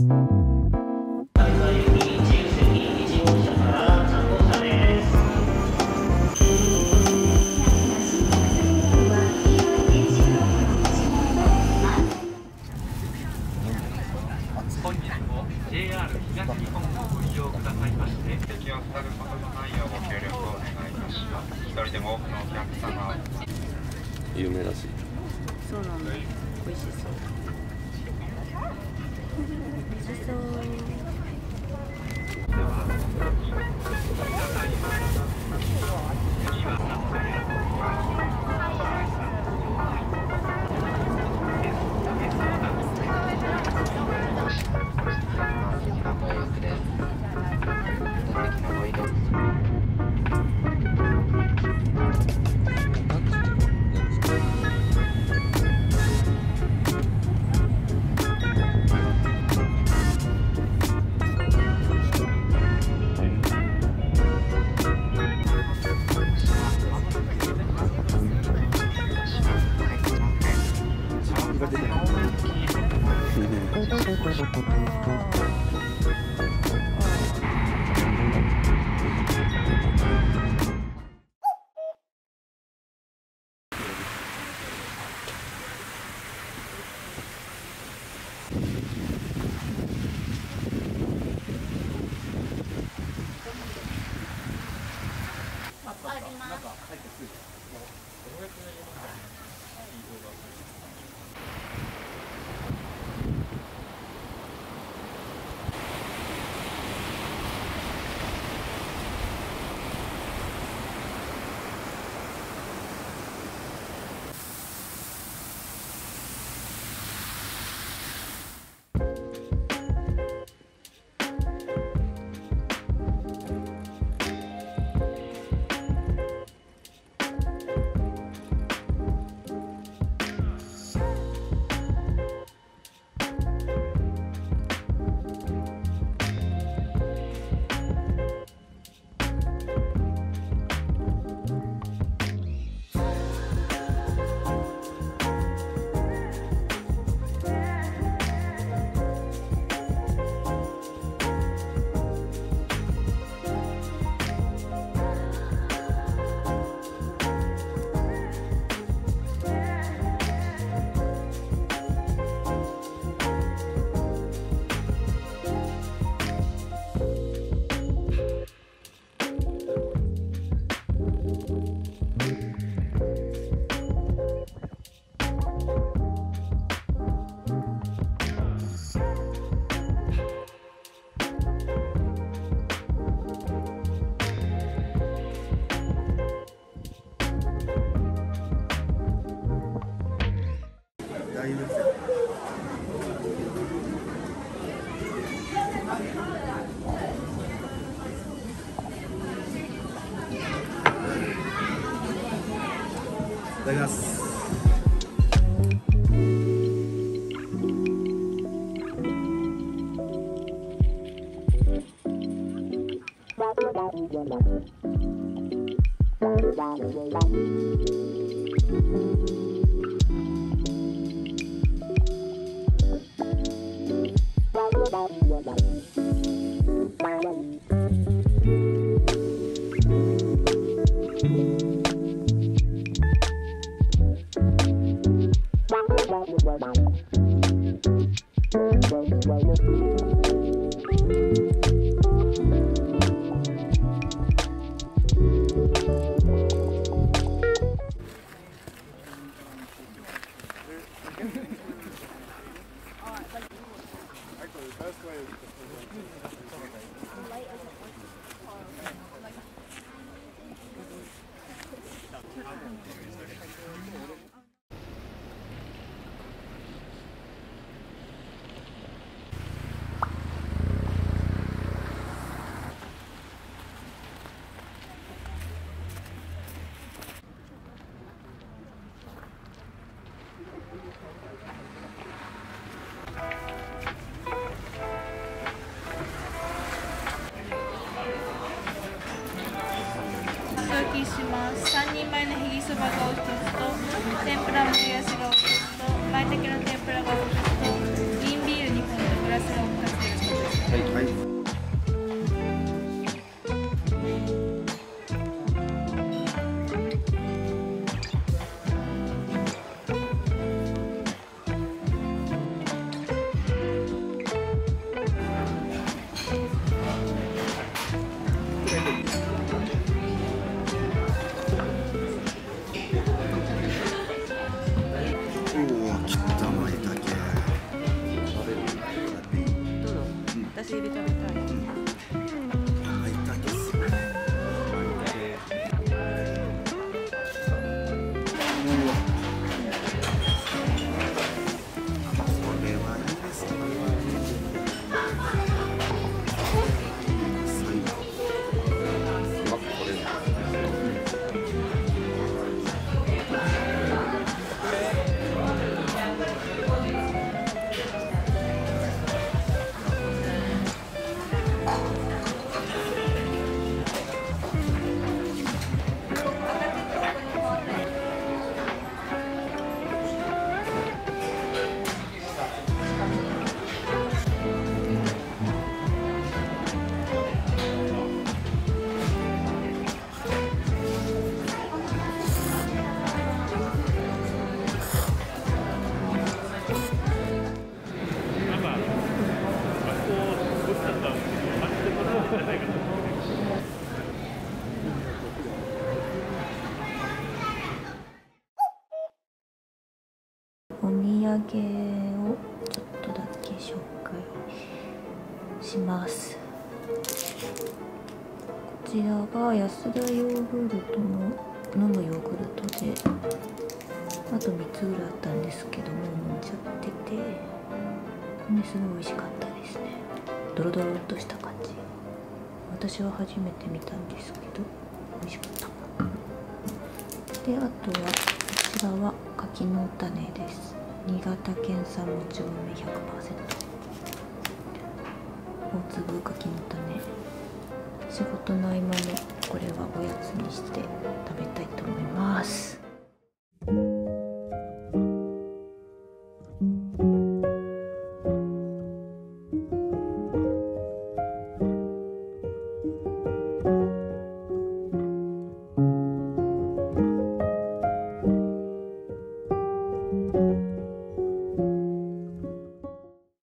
有名らしいそうなんだ美味しそう美味しります。ただきます。続きします3人前のひぎそばがお一つと天ぷらもやしがお一つと舞茸の天ぷらがお一つと瓶ビール2本とグラスがお二つはいはい私土産をちょっとだけ紹介しますこちらが安田ヨーグルトの飲むヨーグルトであと3つぐらいあったんですけども飲んじゃっててこれすごい美味しかったですね。ドロドロっとした感じ。私は初めて見たんですけど美味しかった。であとはこちらは柿の種です。新潟県産もち米100%大粒柿の種仕事の合間にこれはおやつにして食べたいと思います。